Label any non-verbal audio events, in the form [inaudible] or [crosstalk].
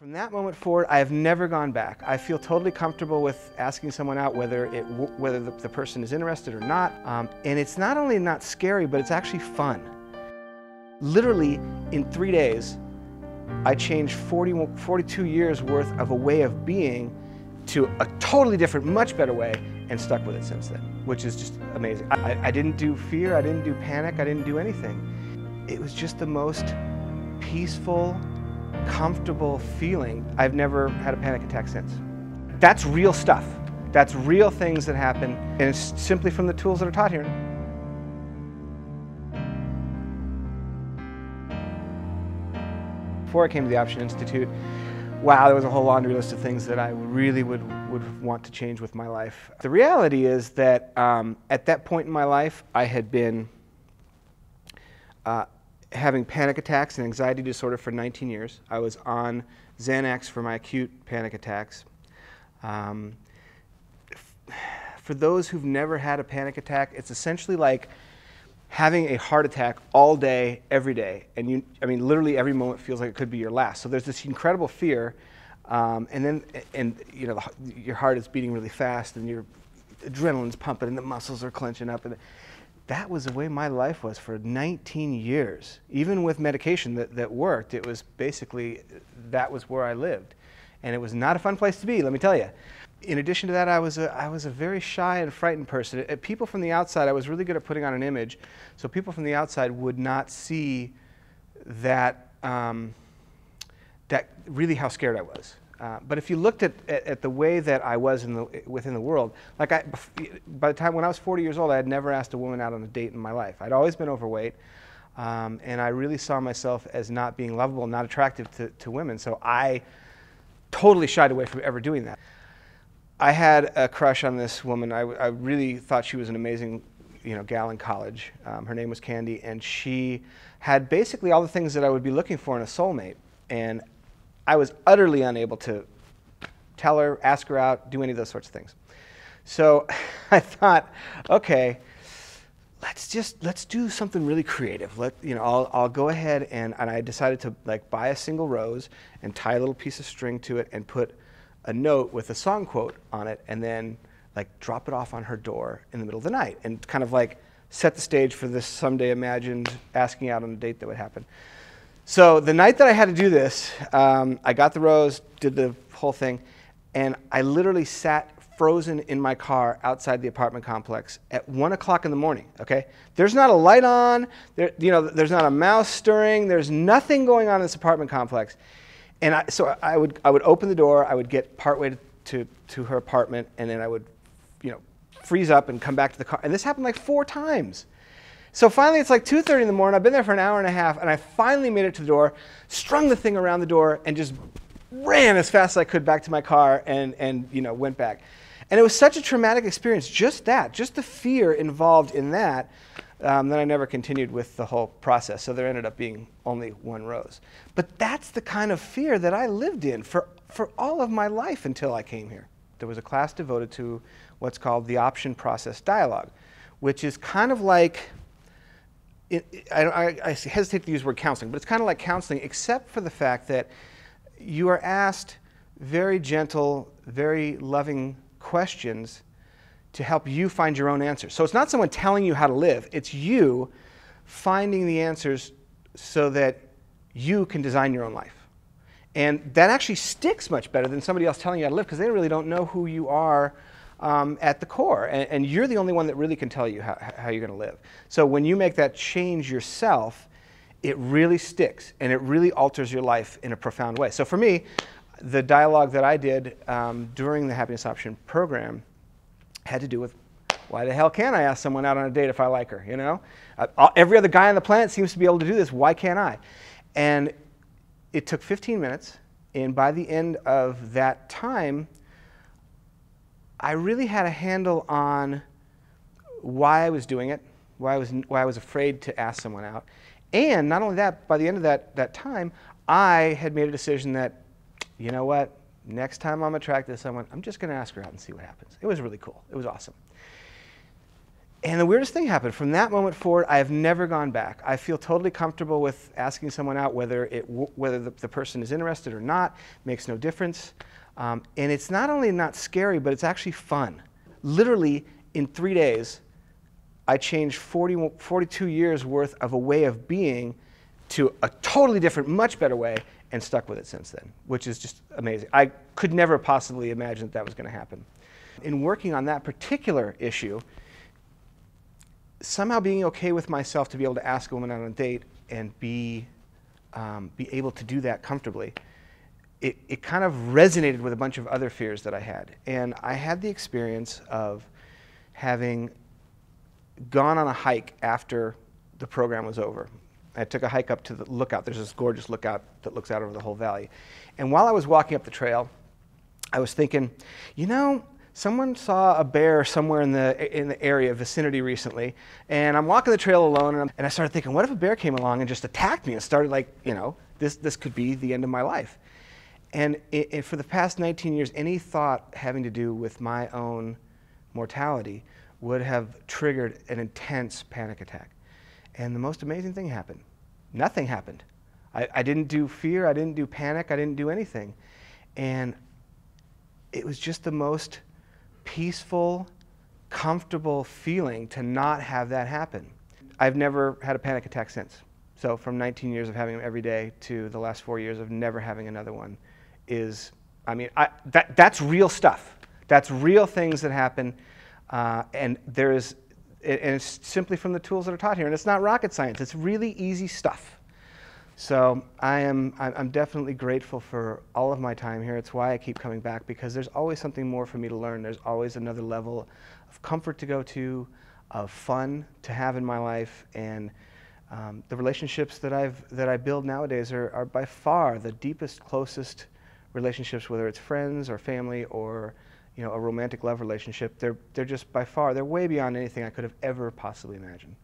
From that moment forward, I have never gone back. I feel totally comfortable with asking someone out whether it whether the, the person is interested or not. Um, and it's not only not scary, but it's actually fun. Literally, in three days, I changed 40, 42 years worth of a way of being to a totally different, much better way, and stuck with it since then, which is just amazing. I, I didn't do fear, I didn't do panic, I didn't do anything. It was just the most peaceful, comfortable feeling. I've never had a panic attack since. That's real stuff. That's real things that happen, and it's simply from the tools that are taught here. Before I came to the Option Institute, wow, there was a whole laundry list of things that I really would, would want to change with my life. The reality is that um, at that point in my life, I had been uh, having panic attacks and anxiety disorder for 19 years. I was on Xanax for my acute panic attacks. Um, for those who've never had a panic attack, it's essentially like having a heart attack all day, every day. And you, I mean, literally every moment feels like it could be your last. So there's this incredible fear. Um, and then, and you know, the, your heart is beating really fast and your adrenaline's pumping and the muscles are clenching up. And that was the way my life was for 19 years. Even with medication that, that worked, it was basically, that was where I lived. And it was not a fun place to be, let me tell you. In addition to that, I was a, I was a very shy and frightened person. People from the outside, I was really good at putting on an image, so people from the outside would not see that, um, that really how scared I was. Uh, but if you looked at, at, at, the way that I was in the, within the world, like I, by the time when I was 40 years old, I had never asked a woman out on a date in my life. I'd always been overweight, um, and I really saw myself as not being lovable, not attractive to, to women. So I totally shied away from ever doing that. I had a crush on this woman. I, I really thought she was an amazing you know, gal in college. Um, her name was Candy, and she had basically all the things that I would be looking for in a soulmate. And I was utterly unable to tell her, ask her out, do any of those sorts of things. So [laughs] I thought, okay, let's just let's do something really creative. Let you know, I'll I'll go ahead and and I decided to like buy a single rose and tie a little piece of string to it and put a note with a song quote on it and then like drop it off on her door in the middle of the night and kind of like set the stage for this someday imagined asking out on a date that would happen. So the night that I had to do this, um, I got the rose, did the whole thing, and I literally sat frozen in my car outside the apartment complex at one o'clock in the morning. Okay, there's not a light on, there, you know, there's not a mouse stirring, there's nothing going on in this apartment complex, and I, so I would I would open the door, I would get partway to to her apartment, and then I would, you know, freeze up and come back to the car, and this happened like four times. So finally, it's like 2.30 in the morning. I've been there for an hour and a half, and I finally made it to the door, strung the thing around the door, and just ran as fast as I could back to my car and, and you know, went back. And it was such a traumatic experience, just that, just the fear involved in that, um, that I never continued with the whole process. So there ended up being only one rose. But that's the kind of fear that I lived in for, for all of my life until I came here. There was a class devoted to what's called the option process dialogue, which is kind of like I, I, I, hesitate to use the word counseling, but it's kind of like counseling, except for the fact that you are asked very gentle, very loving questions to help you find your own answers. So it's not someone telling you how to live, it's you finding the answers so that you can design your own life. And that actually sticks much better than somebody else telling you how to live because they really don't know who you are um, at the core. And, and, you're the only one that really can tell you how, how you're going to live. So when you make that change yourself, it really sticks and it really alters your life in a profound way. So for me, the dialogue that I did um, during the Happiness Option program had to do with why the hell can't I ask someone out on a date if I like her? You know, uh, every other guy on the planet seems to be able to do this. Why can't I? And it took 15 minutes, and by the end of that time, I really had a handle on why I was doing it, why I was, why I was afraid to ask someone out. And not only that, by the end of that, that time, I had made a decision that, you know what, next time I'm attracted to someone, I'm just going to ask her out and see what happens. It was really cool. It was awesome. and the weirdest thing happened. From that moment forward, I have never gone back. I feel totally comfortable with asking someone out, whether, it, whether the, the person is interested or not, makes no difference. Um, and it's not only not scary, but it's actually fun. Literally, in three days, I changed 40, 42 years worth of a way of being to a totally different, much better way, and stuck with it since then, which is just amazing. I could never possibly imagine that that was going to happen. In working on that particular issue, somehow being okay with myself to be able to ask a woman out on a date and be, um, be able to do that comfortably, it, it kind of resonated with a bunch of other fears that I had. And I had the experience of having gone on a hike after the program was over. I took a hike up to the lookout. There's this gorgeous lookout that looks out over the whole valley. And while I was walking up the trail, I was thinking, you know, someone saw a bear somewhere in the, in the area vicinity recently, and I'm walking the trail alone, and, and I started thinking, what if a bear came along and just attacked me and started like, you know, this, this could be the end of my life. And it, it, for the past 19 years, any thought having to do with my own mortality would have triggered an intense panic attack. And the most amazing thing happened. Nothing happened. I, I didn't do fear, I didn't do panic, I didn't do anything. And it was just the most peaceful, comfortable feeling to not have that happen. I've never had a panic attack since. So from 19 years of having them every day to the last four years of never having another one is, I mean, I, that, that's real stuff. That's real things that happen. Uh, and there is, and it's simply from the tools that are taught here. And it's not rocket science. It's really easy stuff. So I am I'm definitely grateful for all of my time here. It's why I keep coming back because there's always something more for me to learn. There's always another level of comfort to go to, of fun to have in my life, and um, the relationships that I've that I build nowadays are, are by far the deepest, closest relationships, whether it's friends or family or you know a romantic love relationship. They're they're just by far they're way beyond anything I could have ever possibly imagined.